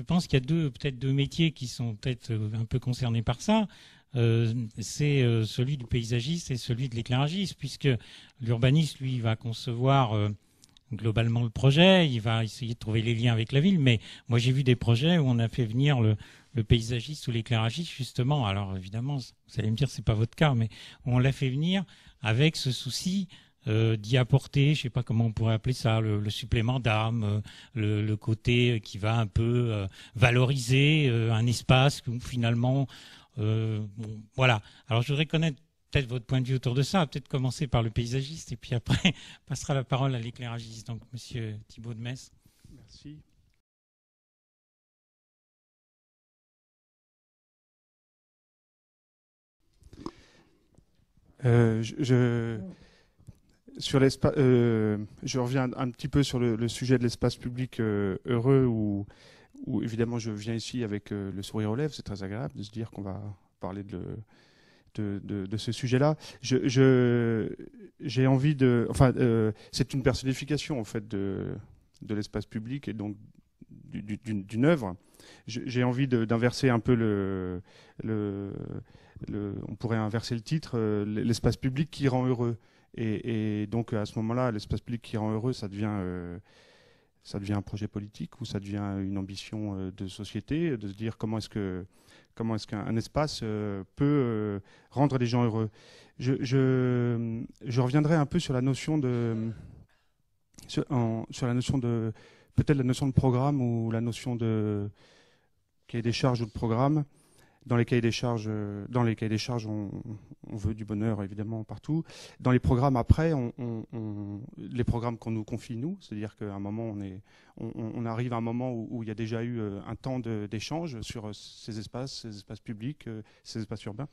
je pense qu'il y a deux, peut-être deux métiers qui sont peut-être un peu concernés par ça. c'est celui du paysagiste et celui de l'éclairagiste, puisque l'urbaniste, lui, va concevoir globalement le projet, il va essayer de trouver les liens avec la ville, mais moi j'ai vu des projets où on a fait venir le, paysagiste ou l'éclairagiste justement. Alors évidemment, vous allez me dire c'est pas votre cas, mais on l'a fait venir avec ce souci euh, d'y apporter, je sais pas comment on pourrait appeler ça, le, supplément d'âme, euh, le, côté qui va un peu euh, valoriser un espace où finalement, voilà. Alors je voudrais connaître peut-être votre point de vue autour de ça. Peut-être commencer par le paysagiste et puis après passera la parole à l'éclairagiste. Donc, Monsieur Thibault de Metz. Merci. Euh, je, sur l'espace, euh, je reviens un petit peu sur le, sujet de l'espace public euh, heureux où, évidemment je viens ici avec le sourire aux lèvres. C'est très agréable de se dire qu'on va parler de, de, ce sujet-là. Je, j'ai envie de, enfin, euh, c'est une personnification en fait de, l'espace public et donc d'une œuvre. J'ai envie d'inverser un peu le, on pourrait inverser le titre, euh, l'espace public qui rend heureux. Et, donc à ce moment-là, l'espace public qui rend heureux, ça devient euh, ça devient un projet politique ou ça devient une ambition de société, de se dire comment est-ce que comment est-ce qu'un espace euh, peut euh, rendre les gens heureux. Je, je, reviendrai un peu sur la notion de, sur, la notion de, peut-être la notion de programme ou la notion de cahier des charges ou de programme. Dans les cahiers des charges, euh, dans les cahiers des charges, on, veut du bonheur évidemment partout. Dans les programmes après, les programmes qu'on nous confie nous, c'est-à-dire qu'à un moment on, arrive à un moment où, il y a déjà eu euh, un temps d'échange sur euh, ces espaces, ces espaces publics, ces espaces urbains.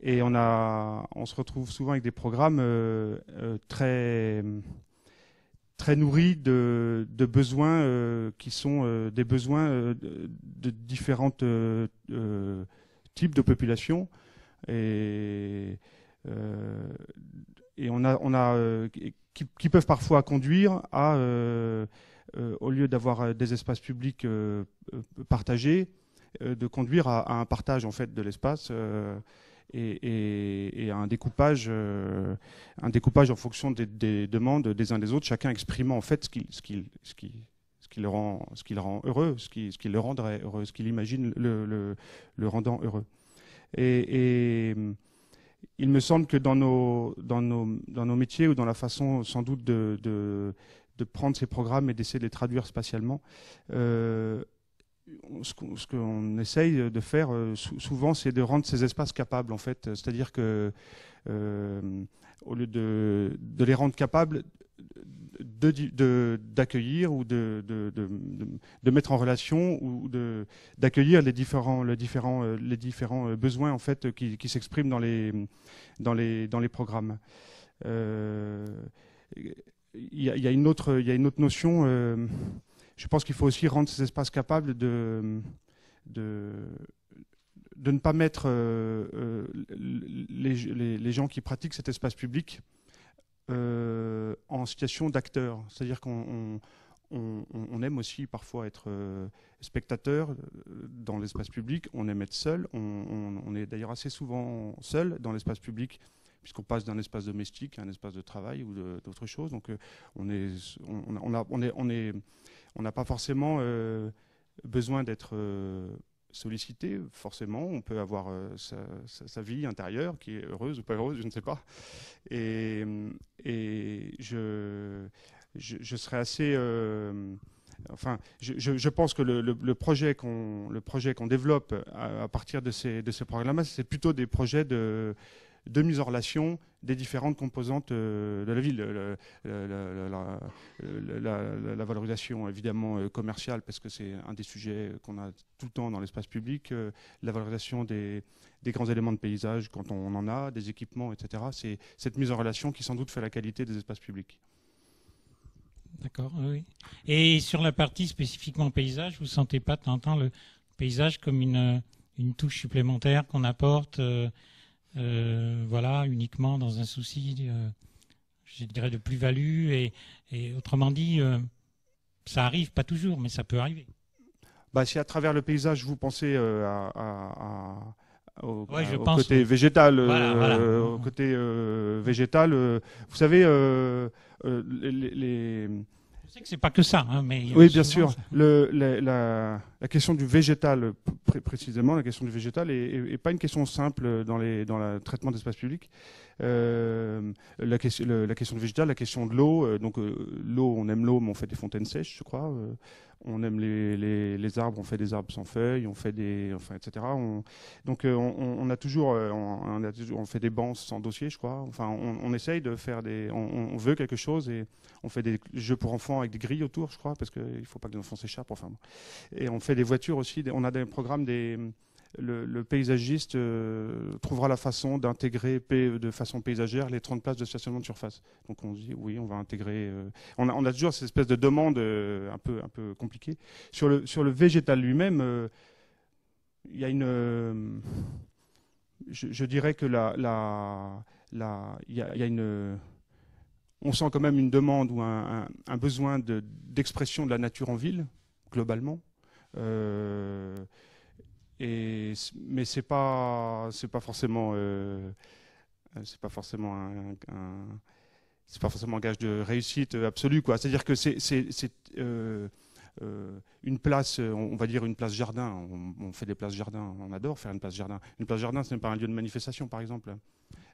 Et on a, on se retrouve souvent avec des programmes très très nourri de, besoins euh, qui sont euh, des besoins euh, de, différents types de populations. Et, et on a, on a qui, peuvent parfois conduire à, au lieu d'avoir des espaces publics partagés, de conduire à, à, un partage en fait de l'espace et, un découpage, euh, un découpage en fonction des, demandes des uns des autres, chacun exprimant en fait ce qui, ce ce qui, le rend, ce qui le rend heureux, ce qui, ce qui le rendrait heureux, ce qu'il imagine le, le, rendant heureux. Et, il me semble que dans nos, dans nos, dans nos métiers ou dans la façon sans doute de, de, de prendre ces programmes et d'essayer de les traduire spatialement, euh, ce qu'on essaye de faire euh, souvent, c'est de rendre ces espaces capables, en fait. C'est-à-dire que, euh, au lieu de, les rendre capables d'accueillir ou de, mettre en relation ou d'accueillir les différents, les, différents, euh, besoins en fait qui, s'expriment dans les, dans, les, dans les programmes. Il y a une autre notion je pense qu'il faut aussi rendre ces espaces capables de, de, de ne pas mettre euh, euh, les, les, gens qui pratiquent cet espace public euh, en situation d'acteur. C'est-à-dire qu'on on, aime aussi parfois être spectateur dans l'espace public, on aime être seul, on, est d'ailleurs assez souvent seul dans l'espace public puisqu'on passe d'un espace domestique à un espace de travail ou d'autres choses. Donc on est, on, a, on est on n'a pas forcément euh, besoin d'être euh, sollicité, forcément. On peut avoir euh, sa, vie intérieure qui est heureuse ou pas heureuse, je ne sais pas. Et, je, serais assez. enfin, je, pense que le, projet qu'on développe à, partir de ces, de ces programmes-là, c'est plutôt des projets de de mise en relation des différentes composantes euh, de la ville. La, valorisation évidemment euh, commerciale, parce que c'est un des sujets qu'on a tout le temps dans l'espace public, euh, la valorisation des, grands éléments de paysage quand on en a, des équipements, etc. C'est cette mise en relation qui sans doute fait la qualité des espaces publics. D'accord, oui. Et sur la partie spécifiquement paysage, vous ne sentez pas tant le paysage comme une, touche supplémentaire qu'on apporte voilà, uniquement dans un souci, euh, je dirais, de plus-value. Et, autrement dit, euh, ça arrive pas toujours, mais ça peut arriver. bah, si à travers le paysage vous pensez à, à, au, je au pense, côté végétal, Voilà, euh, voilà. au côté euh, végétal, euh, vous savez, euh, euh, les, les- Je sais que c'est pas que ça, hein, mais a oui, bien sûr, le, la, la- la question du végétal, pr- précisément, la question du végétal est, est- est pas une question simple dans les dans le traitement d'espace public. Euh, la, question, le- la question du végétal, la question de l'eau, euh, donc euh, l'eau, on aime l'eau, mais on fait des fontaines sèches, je crois. euh, on aime les, les, les arbres, on fait des arbres sans feuilles, on fait des, enfin, etc. On- donc euh, on, on- on a toujours, euh, on, a toujours- on fait des bancs sans dossier, je crois. Enfin, on, essaye de faire des, on, veut quelque chose et on fait des jeux pour enfants avec des grilles autour, je crois, parce qu'il ne faut pas que les enfants s'échappent. Enfin, et on fait des voitures aussi. on a des programmes des le, paysagiste euh, trouvera la façon d'intégrer de façon paysagère les 30 places de stationnement de surface. Donc on dit oui, on va intégrer. euh, on, a, toujours cette espèce de demande euh, un peu un peu compliquée sur le sur le végétal lui-même. Il y a une je, dirais que la la la y a, une on sent quand même une demande ou un, besoin de- d'expression de la nature en ville globalement. Mais c'est pas c'est pas forcément euh, euh, c'est pas forcément un, c'est pas forcément un gage de réussite absolue quoi. C'est-à-dire que c'est euh, euh, une place, on va dire une place jardin. On, fait des places jardin, on adore faire une place jardin. Une place jardin, ce n'est pas un lieu de manifestation, par exemple.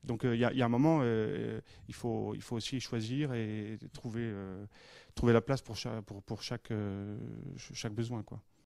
Donc euh, il y, y a un moment, il faut il faut aussi choisir et trouver trouver la place pour chaque pour, pour chaque ch- chaque besoin quoi.